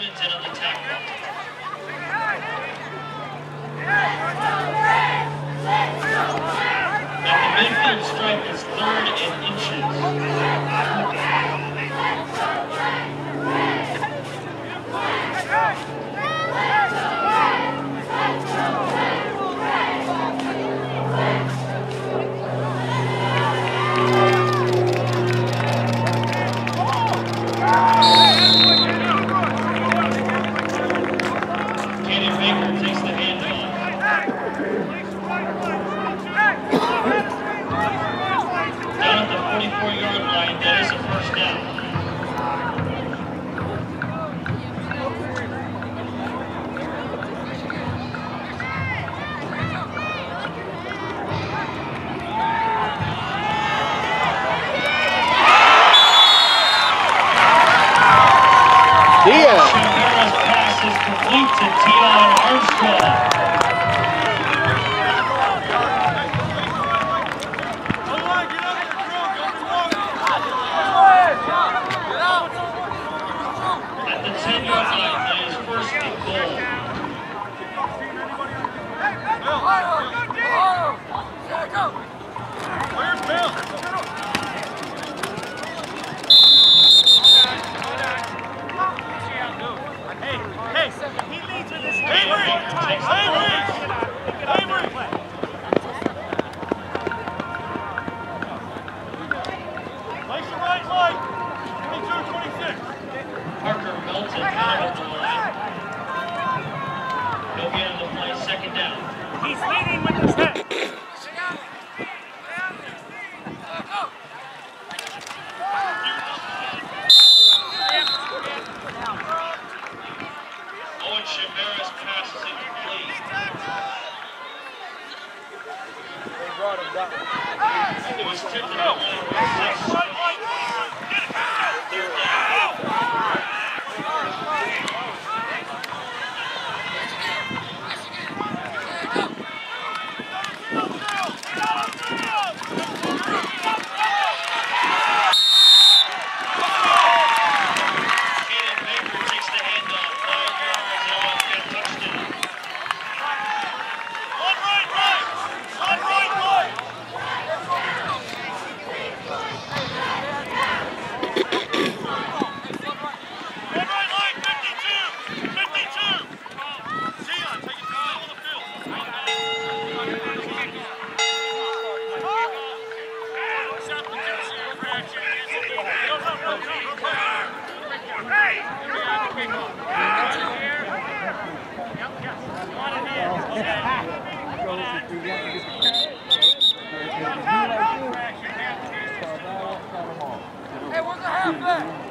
Now the midfield strike is third and inches. salute to Tion Armstrong. At the 10-yard line, brought him down. Hey, what's the halfback?